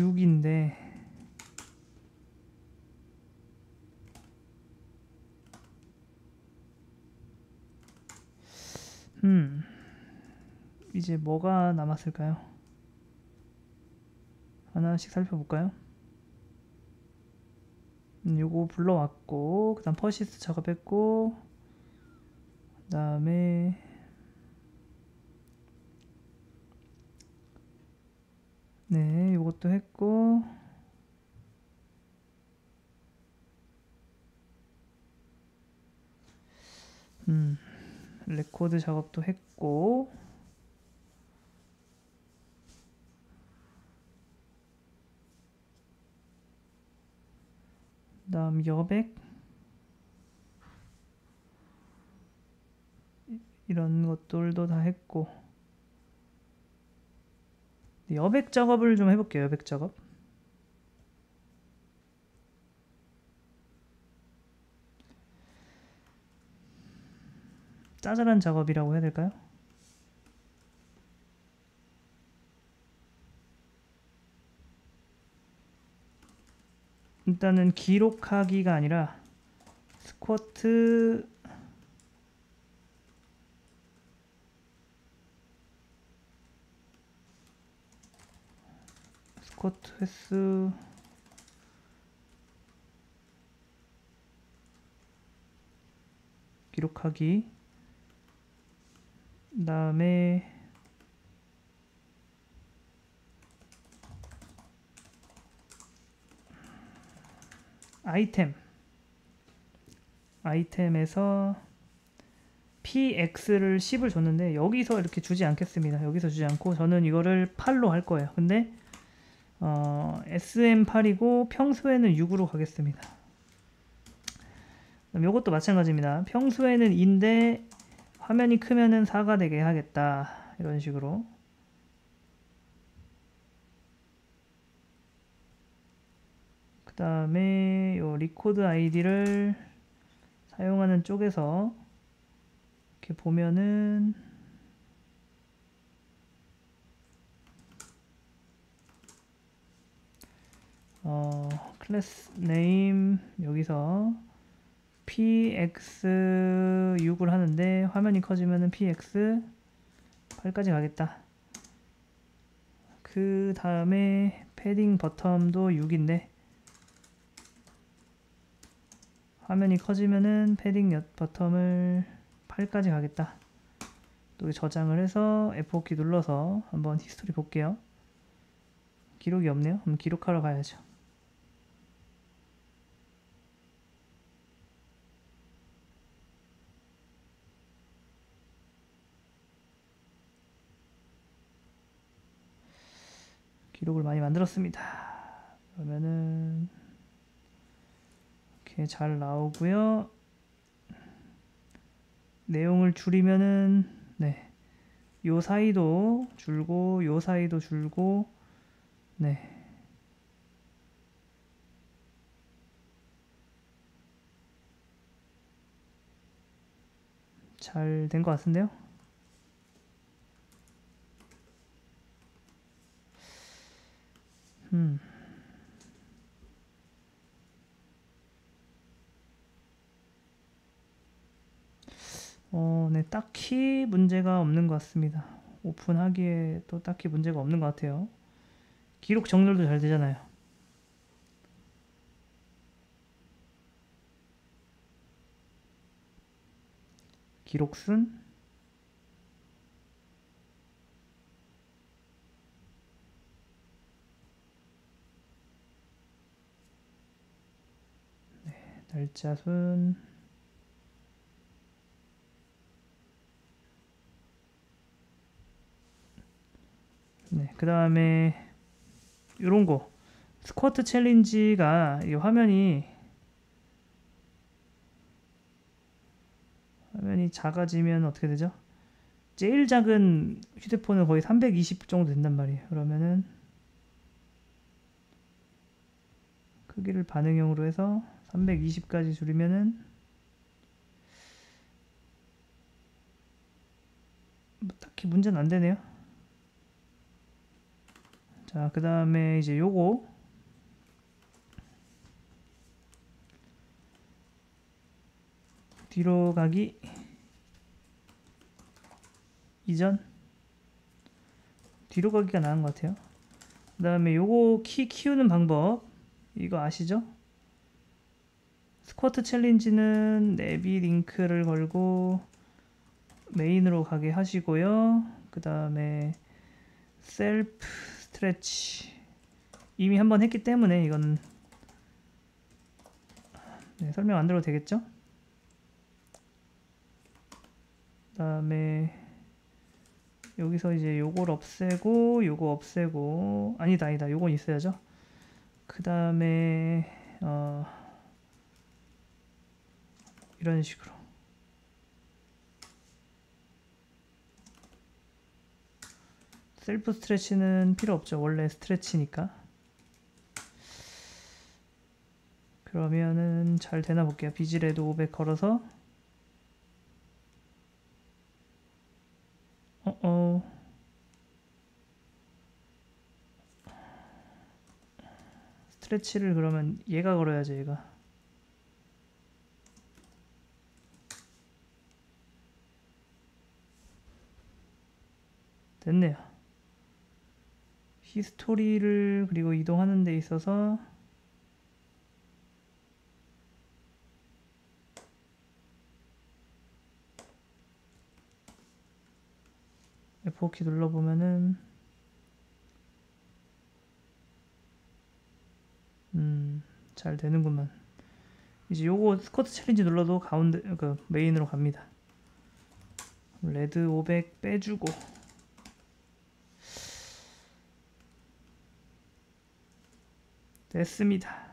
6인데 음 이제 뭐가 남았을까요? 하나씩 살펴볼까요? 음, 요거 불러왔고 그 다음 persist 작업했고 그 다음에 네 요것도 했고. 음 레코드 작업도 했고. 그 다음 여백. 이- 이런 것들도 다 했고 여백 작업을 좀 해볼게요 여백 작업 짜잘한 작업이라고 해야 될까요? 일단은 기록하기가 아니라 스쿼트 스쿼트 횟수. 기록하기. 그 다음에 아이템. 아이템에서 px를 10을 줬는데 여기서 이렇게 주지 않겠습니다. 여기서 주지 않고 저는 이거를 8로 할 거예요. 근데 어, sm8이고 평소에는 6으로 가겠습니다. 이것도 마찬가지입니다. 평소에는 2인데 화면이 크면은 4가 되게 하겠다. 이런 식으로. 그 다음에 요 리코드 아이디를 사용하는 쪽에서 이렇게 보면은 어, class name 여기서 px6을 하는데 화면이 커지면은 px 8까지 가겠다. 그 다음에 padding bottom도 6인데 화면이 커지면은 패딩 여- bottom을 8까지 가겠다. 또 저장을 해서 F5키 눌러서 한번 히스토리 볼게요. 기록이 없네요. 그럼 기록하러 가야죠. 기록을 많이 만들었습니다. 그러면은 이렇게 잘 나오고요. 내용을 줄이면은 네. 요 사이도 줄고 요 사이도 줄고 네. 잘 된 것 같은데요? 음. 어, 네, 딱히 문제가 없는 것 같습니다. 오픈하기에 또 딱히 문제가 없는 것 같아요. 기록 정렬도 잘 되잖아요. 기록순 네, 날짜순 네, 그 다음에 요런 거 스쿼트 챌린지가 이 화면이 화면이 작아지면 어떻게 되죠? 제일 작은 휴대폰은 거의 320 정도 된단 말이에요. 그러면은 크기를 반응형으로 해서 320까지 줄이면은 뭐 딱히 문제는 안 되네요. 자, 그 다음에 이제 요거 뒤로 가기 이전 뒤로 가기가 나은 것 같아요. 그 다음에 요거 키 키우는 방법 이거 아시죠? 스쿼트 챌린지는 nav link를 걸고 메인으로 가게 하시고요. 그 다음에 self stretch. 이미 한번 했기 때문에 이건 네, 설명 안 들어도 되겠죠? 그 다음에 여기서 이제 요걸 없애고 요거 없애고. 아니다 아니다. 요건 있어야죠. 그 다음에 어 이런 식으로. 셀프 스트레치는 필요 없죠. 원래 스트레치니까. 그러면은 잘 되나 볼게요. 비질에도 500 걸어서. 어어. 스트레치를 그러면 얘가 걸어야죠 얘가 됐네요 히스토리를 그리고 이동하는 데 있어서 F4키 눌러보면은 음, 잘 되는구만. 이제 요거 스쿼트 챌린지 눌러도 가운데 그 메인으로 갑니다. red 500 빼주고 됐습니다.